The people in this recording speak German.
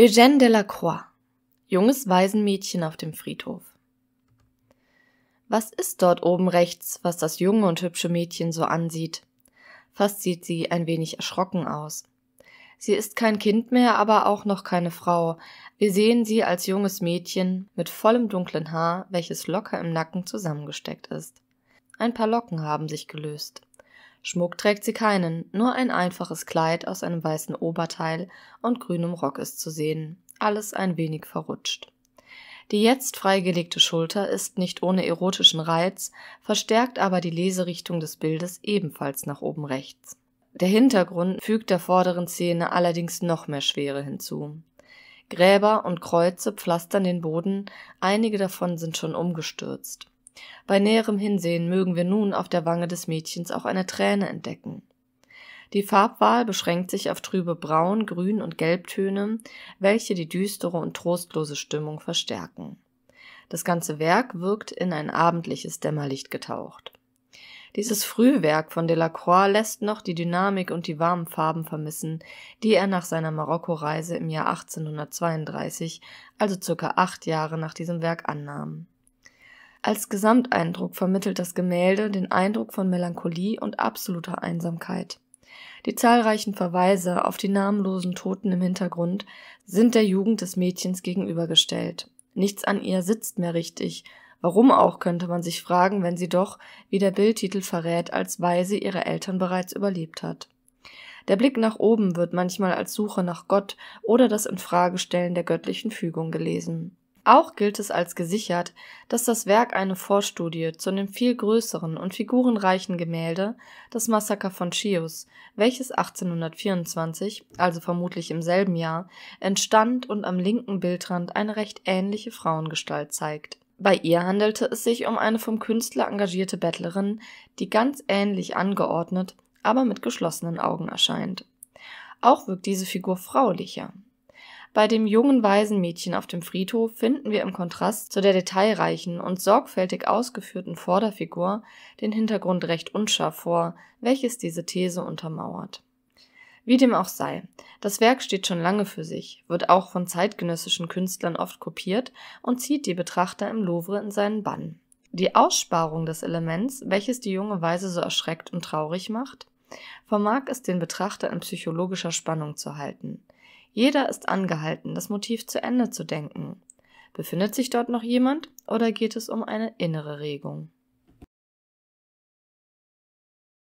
Eugène Delacroix Junges Waisenmädchen auf dem Friedhof Was ist dort oben rechts, was das junge und hübsche Mädchen so ansieht? Fast sieht sie ein wenig erschrocken aus. Sie ist kein Kind mehr, aber auch noch keine Frau. Wir sehen sie als junges Mädchen mit vollem dunklen Haar, welches locker im Nacken zusammengesteckt ist. Ein paar Locken haben sich gelöst. Schmuck trägt sie keinen, nur ein einfaches Kleid aus einem weißen Oberteil und grünem Rock ist zu sehen, alles ein wenig verrutscht. Die jetzt freigelegte Schulter ist nicht ohne erotischen Reiz, verstärkt aber die Leserichtung des Bildes ebenfalls nach oben rechts. Der Hintergrund fügt der vorderen Szene allerdings noch mehr Schwere hinzu. Gräber und Kreuze pflastern den Boden, einige davon sind schon umgestürzt. Bei näherem Hinsehen mögen wir nun auf der Wange des Mädchens auch eine Träne entdecken. Die Farbwahl beschränkt sich auf trübe Braun-, Grün- und Gelbtöne, welche die düstere und trostlose Stimmung verstärken. Das ganze Werk wirkt in ein abendliches Dämmerlicht getaucht. Dieses Frühwerk von Delacroix lässt noch die Dynamik und die warmen Farben vermissen, die er nach seiner Marokko-Reise im Jahr 1832, also circa acht Jahre nach diesem Werk annahm. Als Gesamteindruck vermittelt das Gemälde den Eindruck von Melancholie und absoluter Einsamkeit. Die zahlreichen Verweise auf die namenlosen Toten im Hintergrund sind der Jugend des Mädchens gegenübergestellt. Nichts an ihr sitzt mehr richtig. Warum auch, könnte man sich fragen, wenn sie doch, wie der Bildtitel verrät, als Weise ihre Eltern bereits überlebt hat. Der Blick nach oben wird manchmal als Suche nach Gott oder das Infragestellen der göttlichen Fügung gelesen. Auch gilt es als gesichert, dass das Werk eine Vorstudie zu dem viel größeren und figurenreichen Gemälde Das Massaker von Chios, welches 1824, also vermutlich im selben Jahr, entstand und am linken Bildrand eine recht ähnliche Frauengestalt zeigt. Bei ihr handelte es sich um eine vom Künstler engagierte Bettlerin, die ganz ähnlich angeordnet, aber mit geschlossenen Augen erscheint. Auch wirkt diese Figur fraulicher bei dem jungen Waisenmädchen auf dem Friedhof finden wir im Kontrast zu der detailreichen und sorgfältig ausgeführten Vorderfigur den Hintergrund recht unscharf vor, welches diese These untermauert. Wie dem auch sei, das Werk steht schon lange für sich, wird auch von zeitgenössischen Künstlern oft kopiert und zieht die Betrachter im Louvre in seinen Bann. Die Aussparung des Elements, welches die junge Weise so erschreckt und traurig macht, vermag es den Betrachter in psychologischer Spannung zu halten. Jeder ist angehalten, das Motiv zu Ende zu denken. Befindet sich dort noch jemand oder geht es um eine innere Regung